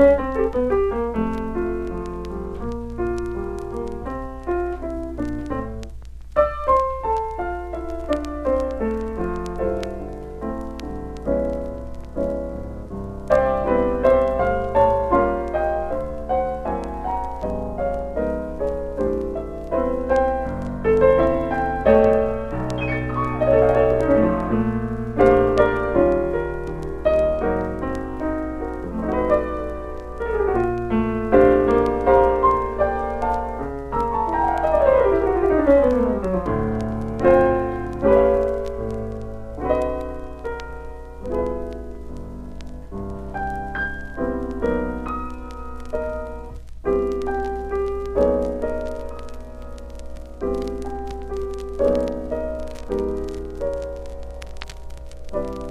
Música you